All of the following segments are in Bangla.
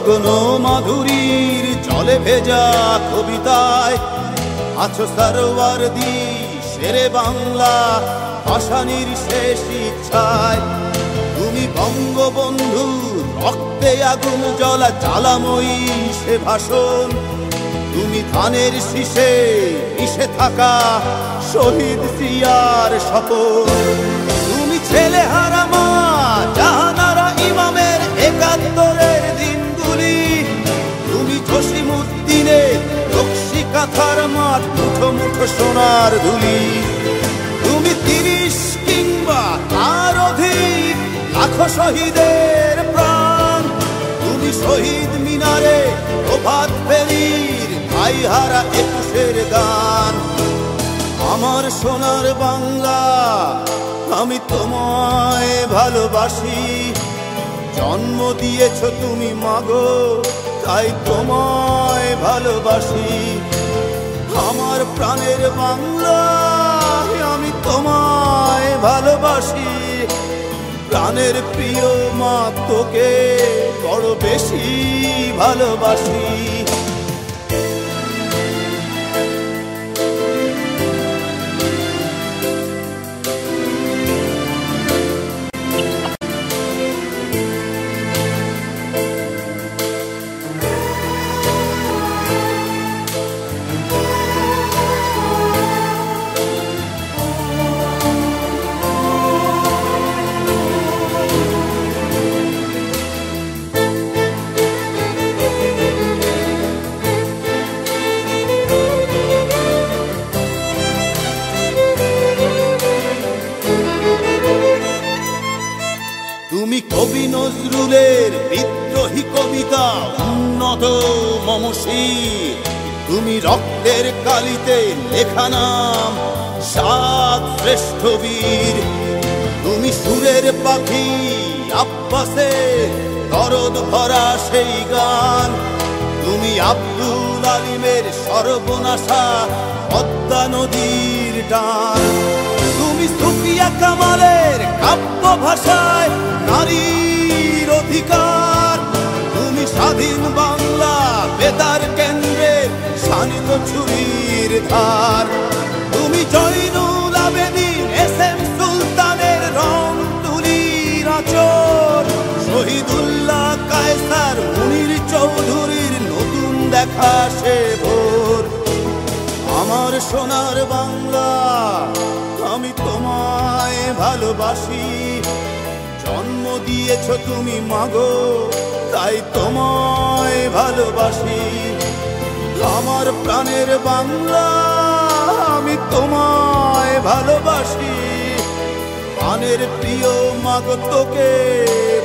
লগ্ন মাধুরীর চলে ভেজা কবিতায়। আছো সরোয়ার দি শেরে বাংলা ভাষানির শেষ ইচ্ছায়। তুমি বঙ্গবন্ধু, রক্তে আগুন জ্বলা, জ্বালাময়ী সে ভাষণ। তুমি ধানের শীষে মিশে থাকা শহীদ সিয়ার শপথ। তুমি ছেলে হারা সোনার ধুলি। তুমি তিরিশ কিংবা তার অধিক লাখো শহীদের প্রাণ। তুমি শহীদ মিনারে প্রভাত ফেরির ভাই হারা একুশের গান। আমার সোনার বাংলা, আমি তোমায় ভালোবাসি। জন্ম দিয়েছ তুমি মাগো, তাই তোমায় ভালোবাসি। আমার প্রাণের বাংলা। আমি তোমায় ভালোবাসি। প্রাণের প্রিয় মা তোকে বড় বেশি ভালোবাসি। মমশীর তুমি রক্তের কালিতে লেখা নাম, সাত শ্রেষ্ঠ বীর। তুমি সুরের পাখি আব্বাসের দরদ ভরা সেই গান। তুমি আব্দুল আলিমের সর্বনাশা পদ্মা নদীর টান তুমি সুফিয়া কামালের কাব্য ভাষায় নারীর অধিকার। তুমি স্বাধীন বাংলা বেতার কেন্দ্রে শানিত ছুরির ধার। তুমি এম সুলতানের রং চৌধুরীর নতুন দেখা সে ভোর। আমার সোনার বাংলা, আমি তোমায় ভালোবাসি। জন্ম দিয়েছ তুমি মাগো, তাই তোমায় ভালোবাসি। আমার প্রাণের বাংলা আমি তোমায় ভালোবাসি। প্রাণের প্রিয় মাগ তোকে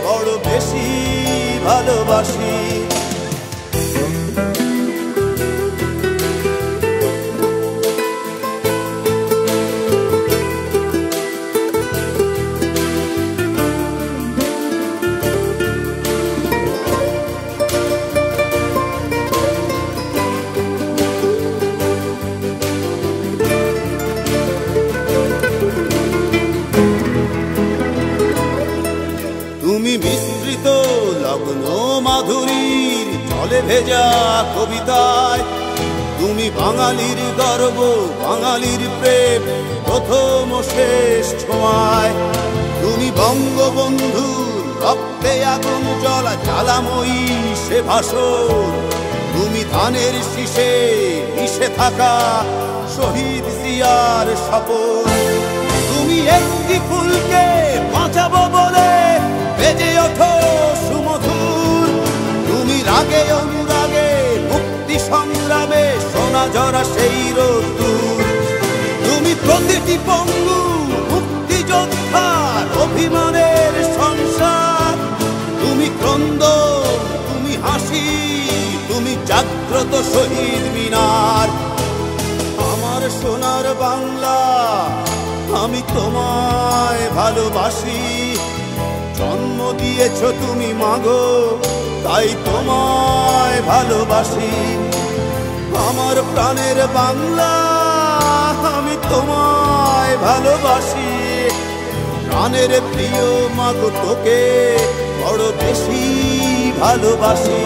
বড় বেশি ভালোবাসি। জলে ভেজা কবিতায়, তুমি বাঙালির গর্ব, বাঙালির প্রেম, প্রথম শেষ ছোঁয়ায়। তুমি বঙ্গবন্ধু, রক্তে আগুন জলা জ্বালাময়ী সে ভাষণ। তুমি ধানের শীষে মিশে থাকা শহীদ জিয়ার শপথ। তুমি একটি সেই রোদ্দুর তুমি প্রতিটি পঙ্গু মুক্তিযোদ্ধার অভিমানের সংসার। তুমি ক্রন্দ, তুমি হাসি, তুমি জাগ্রত শহীদ মিনার। আমার সোনার বাংলা আমি তোমায় ভালোবাসি। জন্ম দিয়েছ তুমি মাগো, তাই তোমায় ভালোবাসি। আমার প্রাণের বাংলা আমি তোমায় ভালোবাসি। প্রাণের প্রিয় মাগো তোকে বড় বেশি ভালোবাসি।